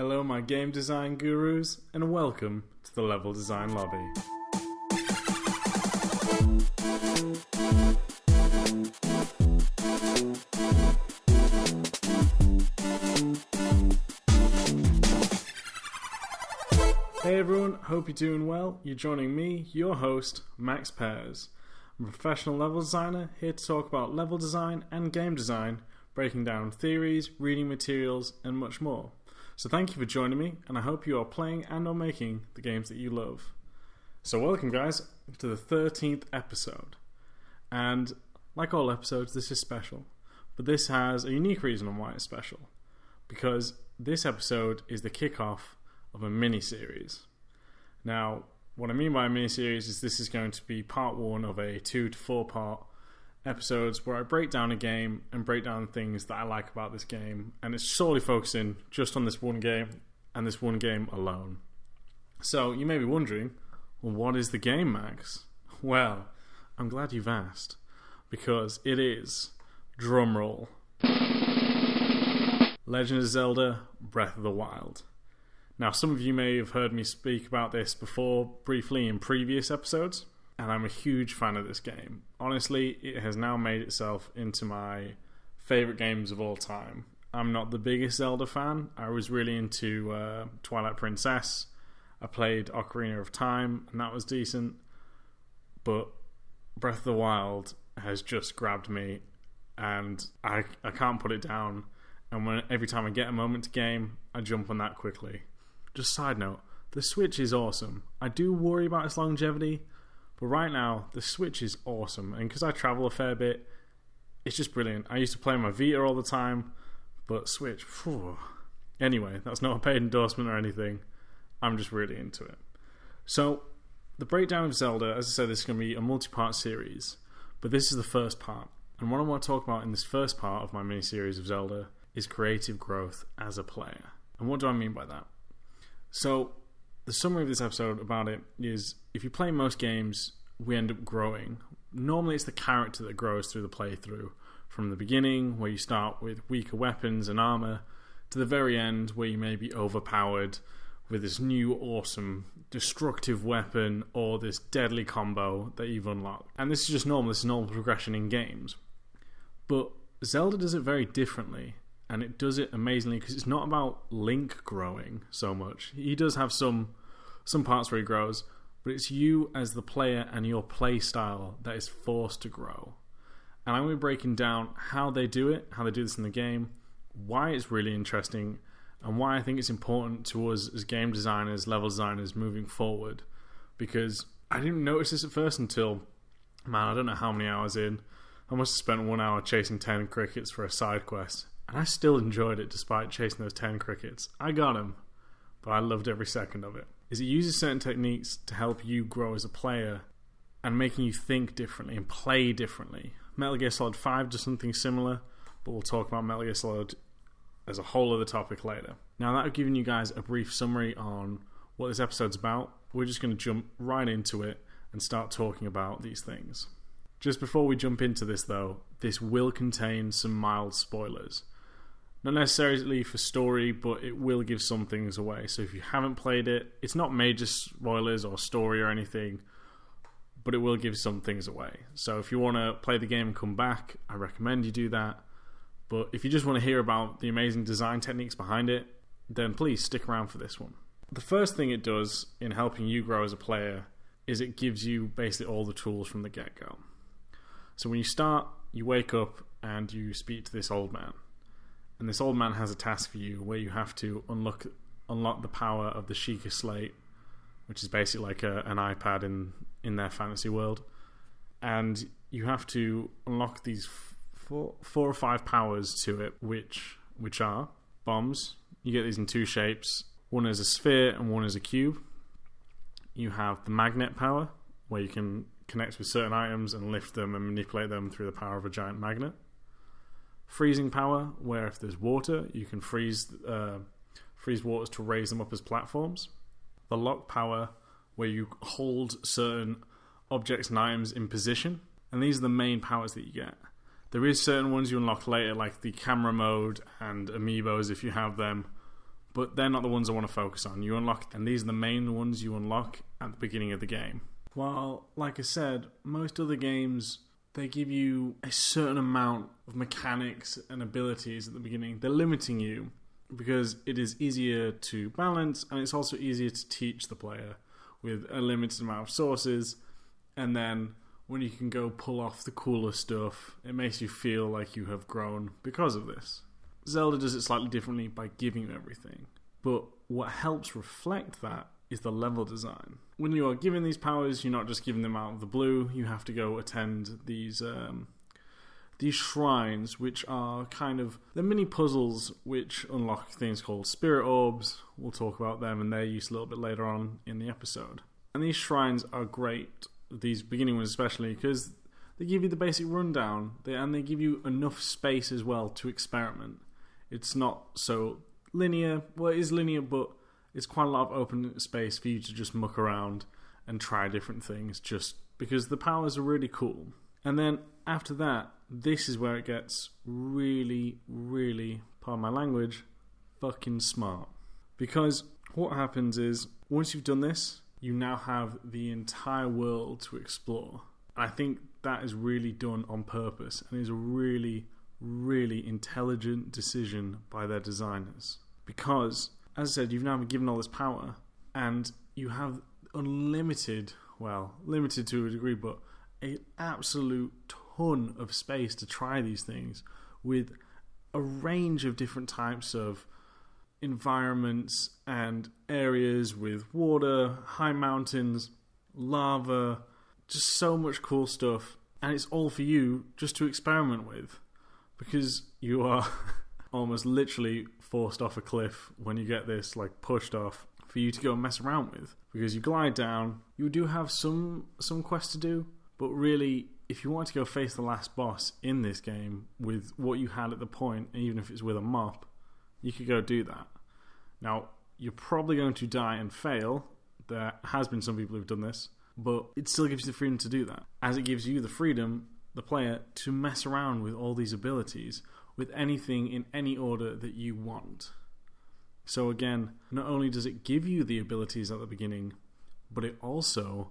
Hello, my game design gurus, and welcome to the Level Design Lobby. Hey everyone, hope you're doing well. You're joining me, your host, Max Pears. I'm a professional level designer here to talk about level design and game design, breaking down theories, reading materials, and much more. So thank you for joining me, and I hope you are playing and or making the games that you love. So welcome guys to the 13th episode. And like all episodes, this is special. But this has a unique reason on why it's special. Because this episode is the kickoff of a mini series. Now, what I mean by a mini series is this is going to be part one of a two to four part episodes where I break down a game and break down things that I like about this game, and it's solely focusing just on this one game and this one game alone. So you may be wondering, well, what is the game, Max? Well, I'm glad you've asked because it is drumroll. Legend of Zelda Breath of the Wild. Now, some of you may have heard me speak about this before briefly in previous episodes, and I'm a huge fan of this game. Honestly, it has now made itself into my favorite games of all time. I'm not the biggest Zelda fan. I was really into uh, Twilight Princess. I played Ocarina of Time, and that was decent. But Breath of the Wild has just grabbed me, and I I can't put it down. And when every time I get a moment to game, I jump on that quickly. Just side note, the Switch is awesome. I do worry about its longevity, but right now the Switch is awesome, and because I travel a fair bit, it's just brilliant. I used to play my Vita all the time, but Switch. Phew. Anyway, that's not a paid endorsement or anything. I'm just really into it. So, the breakdown of Zelda, as I said, this is going to be a multi-part series, but this is the first part. And what I want to talk about in this first part of my mini series of Zelda is creative growth as a player. And what do I mean by that? So, the summary of this episode about it is if you play most games, we end up growing. Normally, it's the character that grows through the playthrough. From the beginning, where you start with weaker weapons and armor, to the very end, where you may be overpowered with this new awesome destructive weapon or this deadly combo that you've unlocked. And this is just normal, this is normal progression in games. But Zelda does it very differently and it does it amazingly because it's not about Link growing so much. He does have some some parts where he grows, but it's you as the player and your play style that is forced to grow. And I'm going to be breaking down how they do it, how they do this in the game, why it's really interesting, and why I think it's important to us as game designers, level designers moving forward. Because I didn't notice this at first until, man, I don't know how many hours in. I must have spent one hour chasing 10 crickets for a side quest and I still enjoyed it despite chasing those 10 crickets. I got him, but I loved every second of it. Is it uses certain techniques to help you grow as a player and making you think differently and play differently. Metal Gear Solid 5 does something similar, but we'll talk about Metal Gear Solid as a whole other topic later. Now that I've given you guys a brief summary on what this episode's about, we're just going to jump right into it and start talking about these things. Just before we jump into this though, this will contain some mild spoilers. Not necessarily for story, but it will give some things away. So if you haven't played it, it's not major spoilers or story or anything, but it will give some things away. So if you want to play the game and come back, I recommend you do that. But if you just want to hear about the amazing design techniques behind it, then please stick around for this one. The first thing it does in helping you grow as a player is it gives you basically all the tools from the get go. So when you start, you wake up and you speak to this old man and this old man has a task for you where you have to unlock unlock the power of the Sheikah Slate, which is basically like a, an iPad in in their fantasy world, and you have to unlock these four four or five powers to it, which which are bombs. You get these in two shapes. One is a sphere and one is a cube. You have the magnet power, where you can connect with certain items and lift them and manipulate them through the power of a giant magnet freezing power, where if there's water, you can freeze uh, freeze waters to raise them up as platforms. The lock power, where you hold certain objects and items in position, and these are the main powers that you get. There is certain ones you unlock later, like the camera mode and amiibos if you have them, but they're not the ones I want to focus on. You unlock, and these are the main ones you unlock at the beginning of the game. While, like I said, most other games they give you a certain amount of mechanics and abilities at the beginning. They're limiting you because it is easier to balance and it's also easier to teach the player with a limited amount of sources. And then when you can go pull off the cooler stuff, it makes you feel like you have grown because of this. Zelda does it slightly differently by giving you everything. But what helps reflect that is the level design. When you are given these powers, you're not just giving them out of the blue. You have to go attend these um, these shrines, which are kind of the mini puzzles, which unlock things called spirit orbs. We'll talk about them and their use a little bit later on in the episode. And these shrines are great. These beginning ones, especially, because they give you the basic rundown, and they give you enough space as well to experiment. It's not so linear. Well, it is linear, but it's quite a lot of open space for you to just muck around and try different things just because the powers are really cool. And then after that, this is where it gets really, really, pardon my language, fucking smart. Because what happens is, once you've done this, you now have the entire world to explore. And I think that is really done on purpose and is a really, really intelligent decision by their designers. Because as I said, you've now been given all this power, and you have unlimited, well, limited to a degree, but an absolute ton of space to try these things with a range of different types of environments and areas with water, high mountains, lava, just so much cool stuff. And it's all for you just to experiment with because you are almost literally forced off a cliff when you get this like pushed off for you to go and mess around with. Because you glide down you do have some some quests to do but really if you want to go face the last boss in this game with what you had at the point even if it's with a mop you could go do that. Now you're probably going to die and fail. There has been some people who've done this but it still gives you the freedom to do that. As it gives you the freedom the player to mess around with all these abilities with anything in any order that you want. So, again, not only does it give you the abilities at the beginning, but it also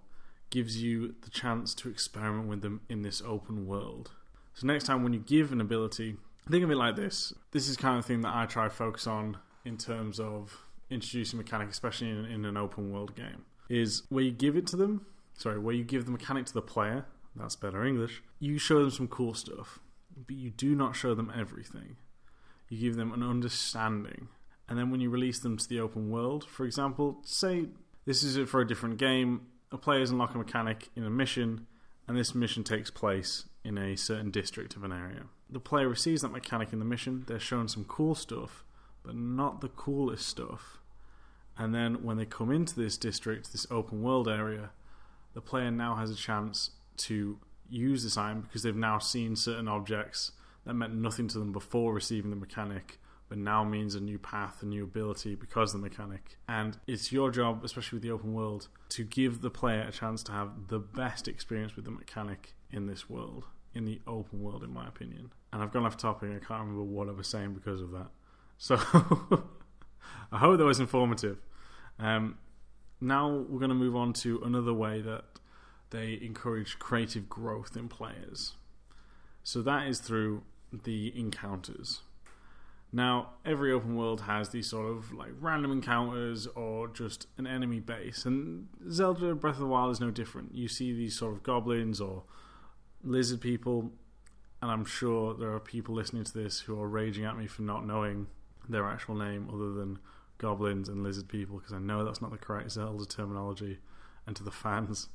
gives you the chance to experiment with them in this open world. So, next time when you give an ability, think of it like this. This is kind of thing that I try to focus on in terms of introducing mechanic, especially in, in an open world game, is where you give it to them, sorry, where you give the mechanic to the player, that's better English, you show them some cool stuff but you do not show them everything. You give them an understanding. And then when you release them to the open world, for example, say this is it for a different game, a player's unlock a mechanic in a mission, and this mission takes place in a certain district of an area. The player receives that mechanic in the mission, they're shown some cool stuff, but not the coolest stuff. And then when they come into this district, this open world area, the player now has a chance to use this item because they've now seen certain objects that meant nothing to them before receiving the mechanic but now means a new path, a new ability because of the mechanic. And it's your job, especially with the open world, to give the player a chance to have the best experience with the mechanic in this world, in the open world, in my opinion. And I've gone off topic, I can't remember what I was saying because of that. So I hope that was informative. Um, now we're going to move on to another way that they encourage creative growth in players. So that is through the encounters. Now, every open world has these sort of like random encounters or just an enemy base, and Zelda Breath of the Wild is no different. You see these sort of goblins or lizard people, and I'm sure there are people listening to this who are raging at me for not knowing their actual name other than goblins and lizard people because I know that's not the correct Zelda terminology. And to the fans,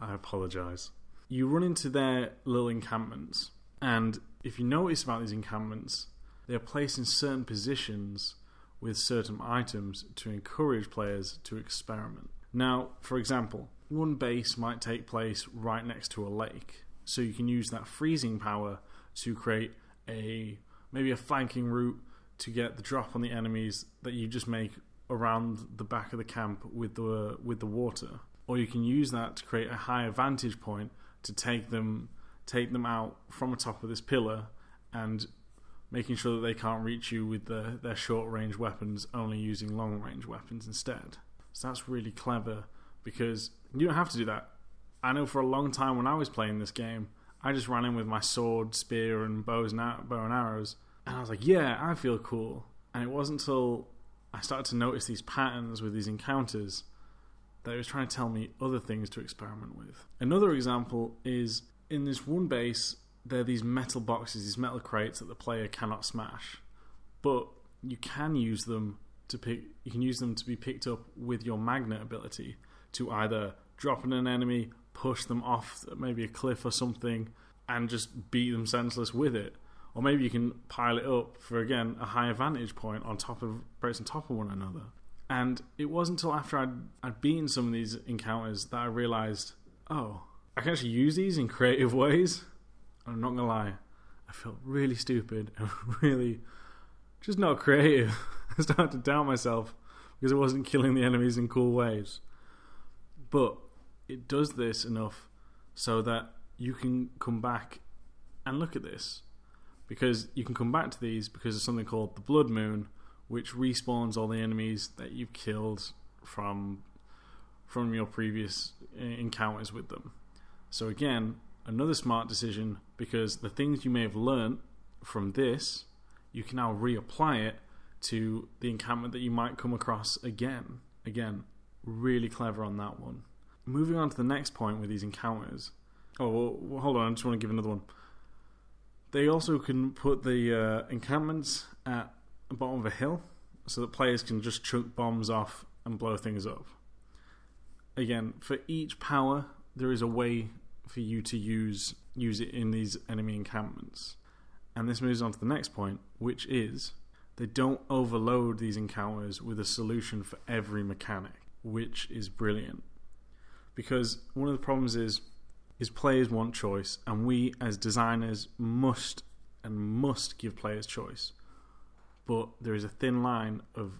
I apologise. You run into their little encampments, and if you notice about these encampments, they are placed in certain positions with certain items to encourage players to experiment. Now, for example, one base might take place right next to a lake, so you can use that freezing power to create a maybe a flanking route to get the drop on the enemies that you just make around the back of the camp with the with the water or you can use that to create a higher vantage point to take them take them out from the top of this pillar and making sure that they can't reach you with the, their short range weapons, only using long range weapons instead. So that's really clever because you don't have to do that. I know for a long time when I was playing this game, I just ran in with my sword, spear, and bows and bow and arrows, and I was like, "Yeah, I feel cool." And it wasn't until I started to notice these patterns with these encounters that it was trying to tell me other things to experiment with. Another example is in this one base, there are these metal boxes, these metal crates that the player cannot smash, but you can use them to pick. You can use them to be picked up with your magnet ability to either drop on an enemy, push them off maybe a cliff or something, and just beat them senseless with it. Or maybe you can pile it up for again a higher vantage point on top of breaks on top of one another. And it wasn't until after I'd, I'd beaten some of these encounters that I realized, oh, I can actually use these in creative ways. I'm not gonna lie, I felt really stupid and really just not creative. I started to doubt myself because I wasn't killing the enemies in cool ways. But it does this enough so that you can come back and look at this. Because you can come back to these because of something called the Blood Moon, which respawns all the enemies that you've killed from from your previous uh, encounters with them. So again, another smart decision because the things you may have learned from this, you can now reapply it to the encampment that you might come across again. Again, really clever on that one. Moving on to the next point with these encounters. Oh, well, hold on, I just want to give another one. They also can put the uh, encampments at bottom of a hill so that players can just chuck bombs off and blow things up. Again, for each power, there is a way for you to use use it in these enemy encampments. And this moves on to the next point, which is they don't overload these encounters with a solution for every mechanic, which is brilliant. Because one of the problems is is players want choice and we as designers must and must give players choice. But there is a thin line of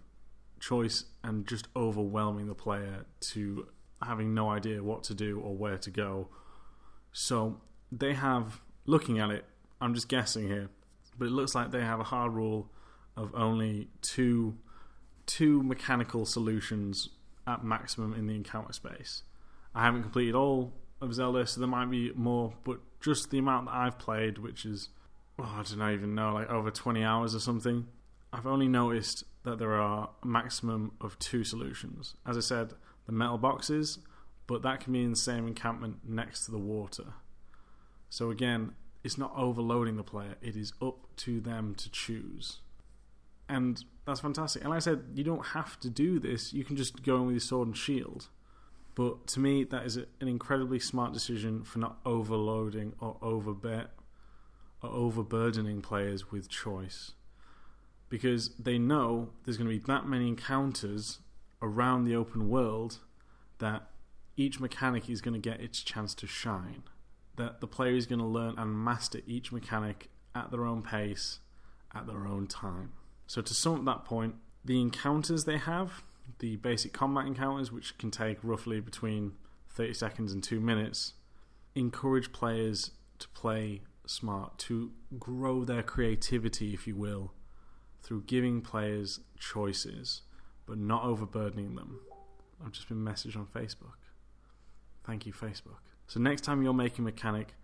choice and just overwhelming the player to having no idea what to do or where to go. So they have looking at it, I'm just guessing here, but it looks like they have a hard rule of only two two mechanical solutions at maximum in the encounter space. I haven't completed all of Zelda, so there might be more, but just the amount that I've played, which is oh, I don't even know, like over 20 hours or something. I've only noticed that there are a maximum of two solutions. As I said, the metal boxes, but that can be in the same encampment next to the water. So again, it's not overloading the player, it is up to them to choose and that's fantastic. And like I said, you don't have to do this. You can just go in with your sword and shield. But to me, that is an incredibly smart decision for not overloading or overbet or overburdening players with choice, because they know there's going to be that many encounters around the open world that each mechanic is going to get its chance to shine. That the player is going to learn and master each mechanic at their own pace, at their own time. So to sum up that point, the encounters they have, the basic combat encounters, which can take roughly between 30 seconds and two minutes, encourage players to play smart, to grow their creativity, if you will, through giving players choices, but not overburdening them. I've just been messaged on Facebook. Thank you, Facebook. So next time you're making mechanic,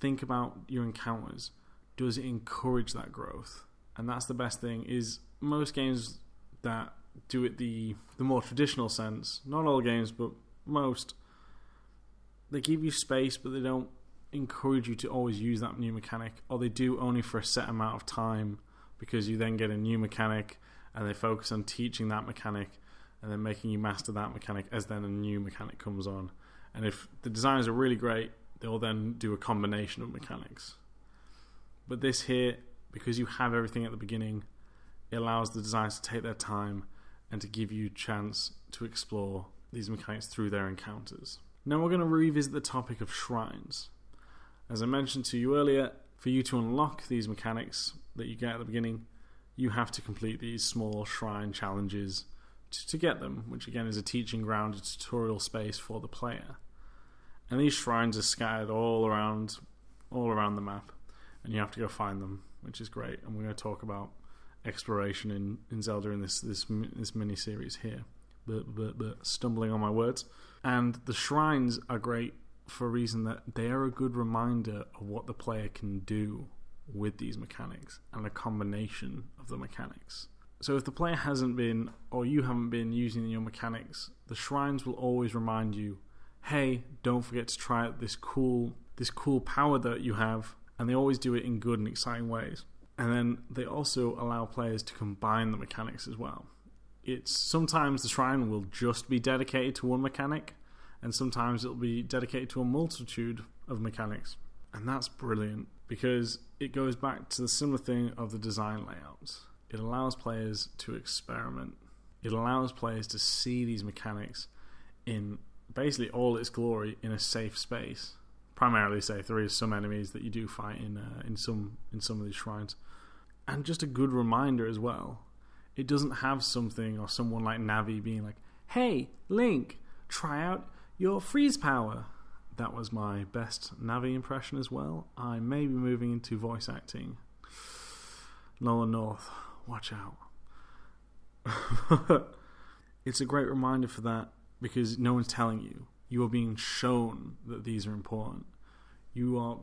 think about your encounters. Does it encourage that growth? and that's the best thing. Is most games that do it the the more traditional sense, not all games, but most, they give you space, but they don't encourage you to always use that new mechanic, or they do only for a set amount of time because you then get a new mechanic and they focus on teaching that mechanic and then making you master that mechanic as then a new mechanic comes on. And if the designers are really great, they'll then do a combination of mechanics. But this here because you have everything at the beginning, it allows the designers to take their time and to give you chance to explore these mechanics through their encounters. Now we're going to revisit the topic of shrines. As I mentioned to you earlier, for you to unlock these mechanics that you get at the beginning, you have to complete these small shrine challenges to, to get them, which again is a teaching ground, a tutorial space for the player. And these shrines are scattered all around all around the map, and you have to go find them which is great. And we're going to talk about exploration in, in Zelda in this this this mini series here. But, but, but stumbling on my words. And the shrines are great for a reason that they are a good reminder of what the player can do with these mechanics and a combination of the mechanics. So if the player hasn't been or you haven't been using your mechanics, the shrines will always remind you, "Hey, don't forget to try out this cool this cool power that you have." And they always do it in good and exciting ways. And then they also allow players to combine the mechanics as well. It's sometimes the shrine will just be dedicated to one mechanic, and sometimes it'll be dedicated to a multitude of mechanics. And that's brilliant because it goes back to the similar thing of the design layouts. It allows players to experiment. It allows players to see these mechanics in basically all its glory in a safe space. Primarily safe. There is some enemies that you do fight in uh, in some in some of these shrines, and just a good reminder as well. It doesn't have something or someone like Navi being like, "Hey, Link, try out your freeze power." That was my best Navi impression as well. I may be moving into voice acting. Nolan North, watch out. it's a great reminder for that because no one's telling you. You are being shown that these are important. You are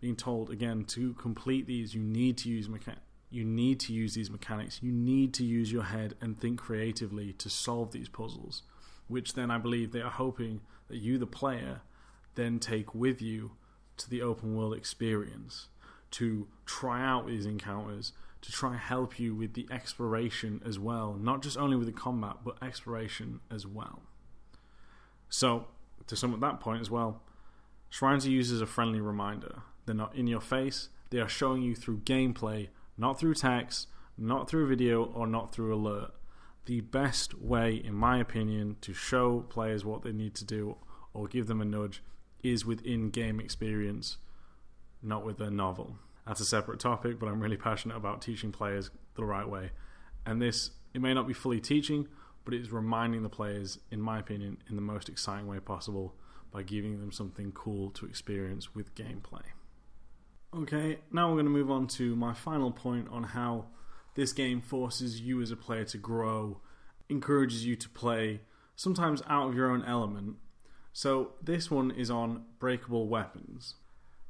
being told again to complete these. You need to use mecha- You need to use these mechanics. You need to use your head and think creatively to solve these puzzles. Which then I believe they are hoping that you, the player, then take with you to the open world experience to try out these encounters to try and help you with the exploration as well not just only with the combat but exploration as well. So to sum up that point as well shrines are used as a friendly reminder. They're not in your face. They are showing you through gameplay not through text not through video or not through alert. The best way in my opinion to show players what they need to do or give them a nudge is within game experience, not with a novel. That's a separate topic, but I'm really passionate about teaching players the right way. And this, it may not be fully teaching, but it is reminding the players, in my opinion, in the most exciting way possible by giving them something cool to experience with gameplay. Okay, now we're going to move on to my final point on how this game forces you as a player to grow, encourages you to play, sometimes out of your own element, so this one is on breakable weapons.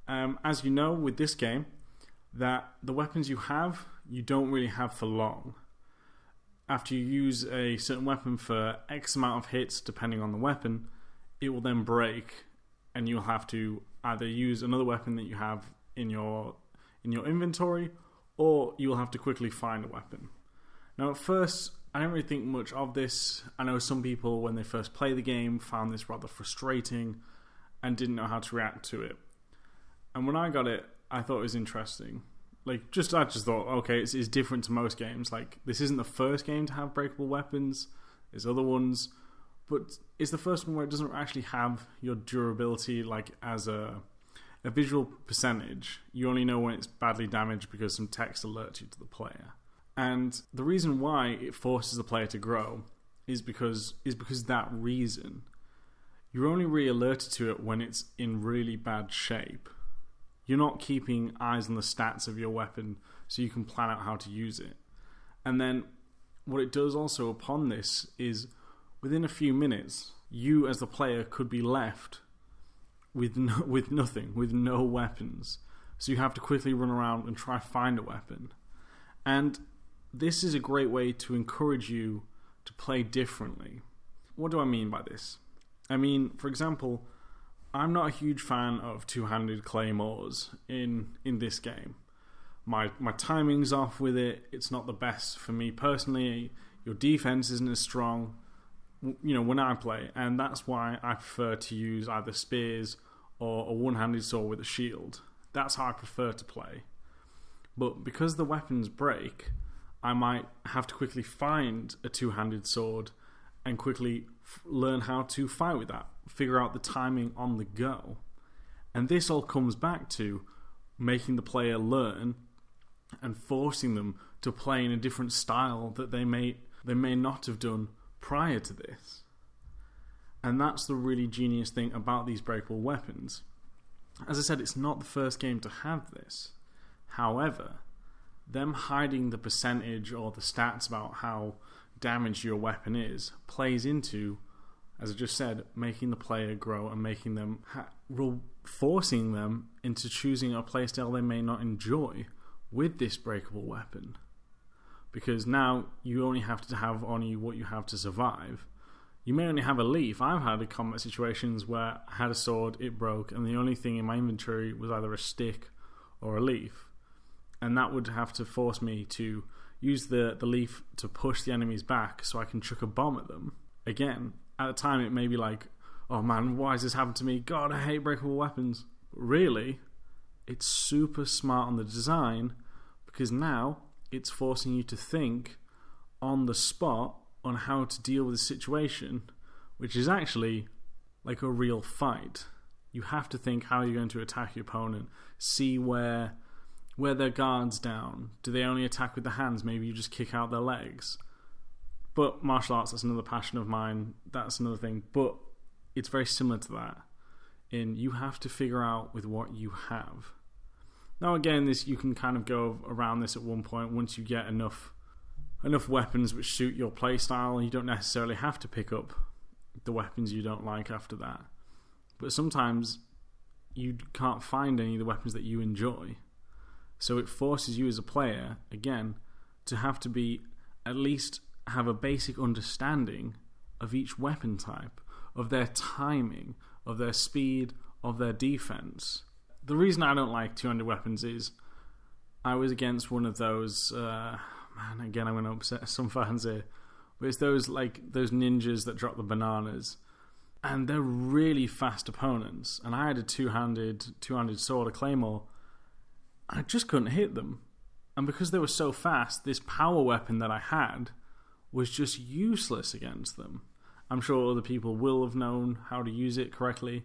Um, as you know, with this game, that the weapons you have, you don't really have for long. After you use a certain weapon for X amount of hits, depending on the weapon, it will then break, and you'll have to either use another weapon that you have in your in your inventory, or you will have to quickly find a weapon. Now, at first, I don't really think much of this. I know some people, when they first play the game, found this rather frustrating and didn't know how to react to it. And when I got it, I thought it was interesting. Like, just I just thought, okay, it's, it's different to most games. Like, this isn't the first game to have breakable weapons. There's other ones, but it's the first one where it doesn't actually have your durability like as a a visual percentage. You only know when it's badly damaged because some text alerts you to the player. And the reason why it forces the player to grow is because is because that reason. You're only really alerted to it when it's in really bad shape. You're not keeping eyes on the stats of your weapon so you can plan out how to use it. And then what it does also upon this is within a few minutes, you as the player could be left with no, with nothing, with no weapons. So you have to quickly run around and try to find a weapon. And this is a great way to encourage you to play differently. What do I mean by this? I mean, for example, I'm not a huge fan of two-handed claymores in in this game. My my timing's off with it. It's not the best for me personally. Your defense isn't as strong, you know, when I play, and that's why I prefer to use either spears or a one-handed sword with a shield. That's how I prefer to play. But because the weapons break, I might have to quickly find a two handed sword and quickly f- learn how to fight with that, figure out the timing on the go. And this all comes back to making the player learn and forcing them to play in a different style that they may they may not have done prior to this. And that's the really genius thing about these breakable weapons. As I said, it's not the first game to have this. However, them hiding the percentage or the stats about how damaged your weapon is plays into, as I just said, making the player grow and making them ha- forcing them into choosing a playstyle they may not enjoy with this breakable weapon. Because now you only have to have on you what you have to survive. You may only have a leaf. I've had a combat situations where I had a sword, it broke, and the only thing in my inventory was either a stick or a leaf. And that would have to force me to use the, the leaf to push the enemies back so I can chuck a bomb at them. Again, at the time it may be like, oh man, why has this happened to me? God, I hate breakable weapons. But really, it's super smart on the design because now it's forcing you to think on the spot on how to deal with the situation, which is actually like a real fight. You have to think how you're going to attack your opponent, see where where their guards down. Do they only attack with the hands? Maybe you just kick out their legs. But martial arts, that's another passion of mine. That's another thing. But it's very similar to that. In you have to figure out with what you have. Now again, this you can kind of go around this at one point once you get enough enough weapons which suit your playstyle. You don't necessarily have to pick up the weapons you don't like after that. But sometimes you can't find any of the weapons that you enjoy. So it forces you as a player, again, to have to be at least have a basic understanding of each weapon type, of their timing, of their speed, of their defense. The reason I don't like two handed weapons is I was against one of those. Uh, man, again, I'm going to upset some fans here. But it's those like those ninjas that drop the bananas, and they're really fast opponents. And I had a two-handed two-handed sword, a claymore, I just couldn't hit them. And because they were so fast, this power weapon that I had was just useless against them. I'm sure other people will have known how to use it correctly.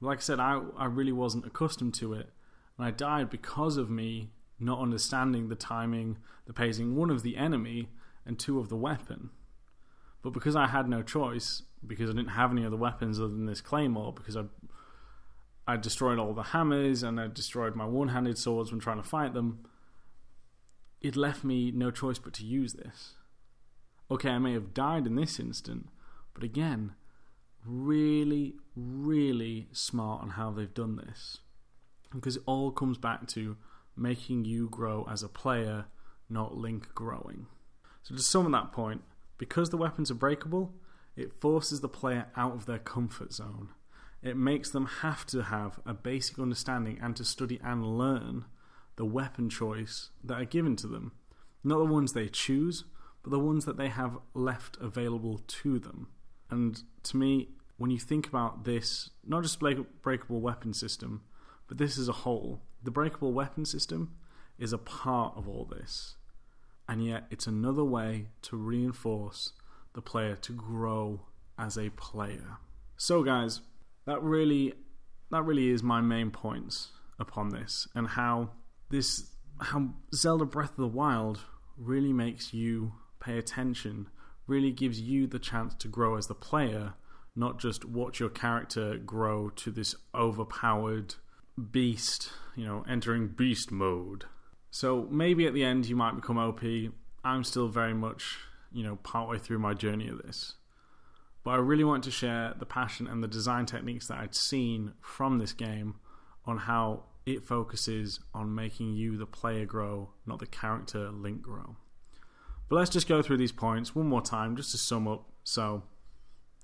Like I said, I, I really wasn't accustomed to it. And I died because of me not understanding the timing, the pacing, one of the enemy, and two of the weapon. But because I had no choice, because I didn't have any other weapons other than this claymore, because I I destroyed all the hammers and I destroyed my one handed swords when trying to fight them. It left me no choice but to use this. Okay, I may have died in this instant, but again, really, really smart on how they've done this. Because it all comes back to making you grow as a player, not Link growing. So, to sum that point, because the weapons are breakable, it forces the player out of their comfort zone it makes them have to have a basic understanding and to study and learn the weapon choice that are given to them. Not the ones they choose, but the ones that they have left available to them. And to me, when you think about this, not just breakable weapon system, but this as a whole, the breakable weapon system is a part of all this. And yet, it's another way to reinforce the player to grow as a player. So, guys, that really that really is my main points upon this and how this how Zelda Breath of the Wild really makes you pay attention, really gives you the chance to grow as the player, not just watch your character grow to this overpowered beast, you know, entering beast mode. So maybe at the end you might become OP. I'm still very much, you know, partway through my journey of this. But I really want to share the passion and the design techniques that I'd seen from this game on how it focuses on making you, the player, grow, not the character Link grow. But let's just go through these points one more time just to sum up so,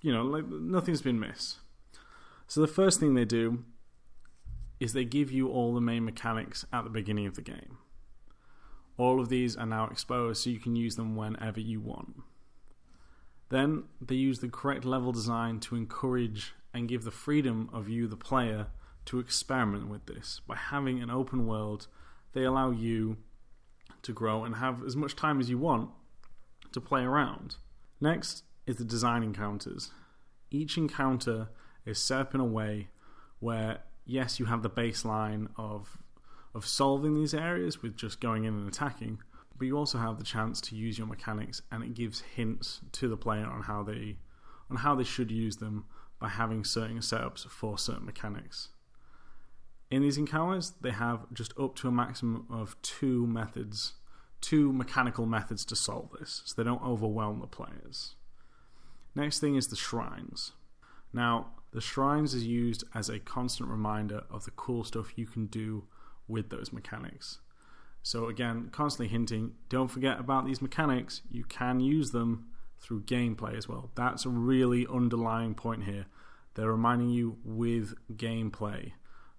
you know, like nothing's been missed. So the first thing they do is they give you all the main mechanics at the beginning of the game. All of these are now exposed so you can use them whenever you want. Then they use the correct level design to encourage and give the freedom of you, the player, to experiment with this. By having an open world, they allow you to grow and have as much time as you want to play around. Next is the design encounters. Each encounter is set up in a way where, yes, you have the baseline of of solving these areas with just going in and attacking, but you also have the chance to use your mechanics and it gives hints to the player on how they on how they should use them by having certain setups for certain mechanics. In these encounters, they have just up to a maximum of two methods two mechanical methods to solve this so they don't overwhelm the players. Next thing is the shrines. Now, the shrines is used as a constant reminder of the cool stuff you can do with those mechanics. So again, constantly hinting, don't forget about these mechanics. You can use them through gameplay as well. That's a really underlying point here. They're reminding you with gameplay,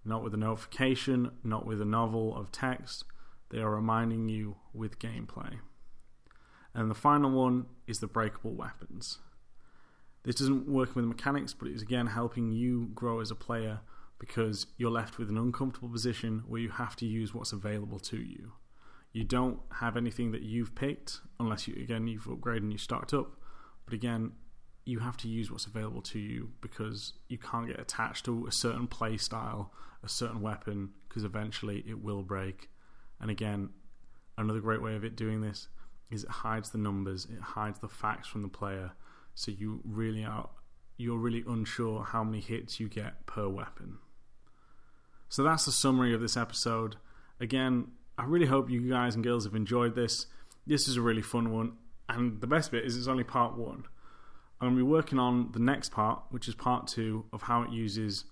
not with a notification, not with a novel of text. They are reminding you with gameplay. And the final one is the breakable weapons. This doesn't work with mechanics, but it's again helping you grow as a player because you're left with an uncomfortable position where you have to use what's available to you. You don't have anything that you've picked unless you again you've upgraded and you stocked up. But again, you have to use what's available to you because you can't get attached to a certain play style, a certain weapon, because eventually it will break. And again, another great way of it doing this is it hides the numbers, it hides the facts from the player, so you really are you're really unsure how many hits you get per weapon. So that's the summary of this episode. Again, I really hope you guys and girls have enjoyed this. This is a really fun one, and the best bit is it's only part one. I'm going to be working on the next part, which is part two of how it uses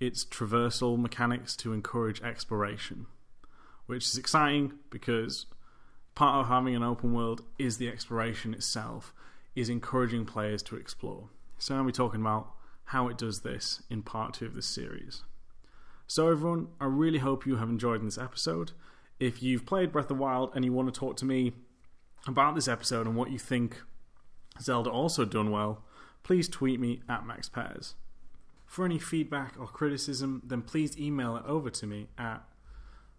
its traversal mechanics to encourage exploration, which is exciting because part of having an open world is the exploration itself, is encouraging players to explore. So I'm going to be talking about how it does this in part two of this series. So, everyone, I really hope you have enjoyed this episode. If you've played Breath of the Wild and you want to talk to me about this episode and what you think Zelda also done well, please tweet me at Max Pears. For any feedback or criticism, then please email it over to me at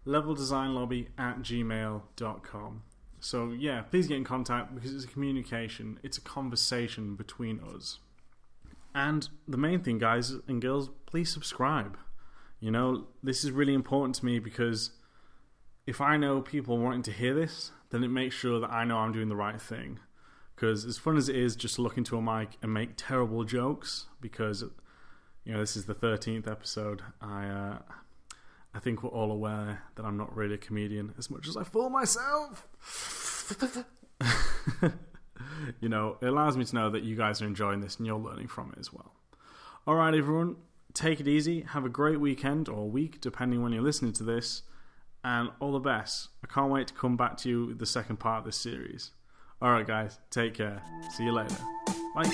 leveldesignlobby at gmail.com. So, yeah, please get in contact because it's a communication, it's a conversation between us. And the main thing, guys and girls, please subscribe. You know, this is really important to me because if I know people wanting to hear this, then it makes sure that I know I'm doing the right thing. Because as fun as it is just to look into a mic and make terrible jokes, because you know this is the thirteenth episode, I uh, I think we're all aware that I'm not really a comedian as much as I fool myself. you know, it allows me to know that you guys are enjoying this and you're learning from it as well. All right, everyone, take it easy. Have a great weekend or week, depending when you're listening to this and all the best. I can't wait to come back to you with the second part of this series. Alright, guys, take care. See you later. Bye.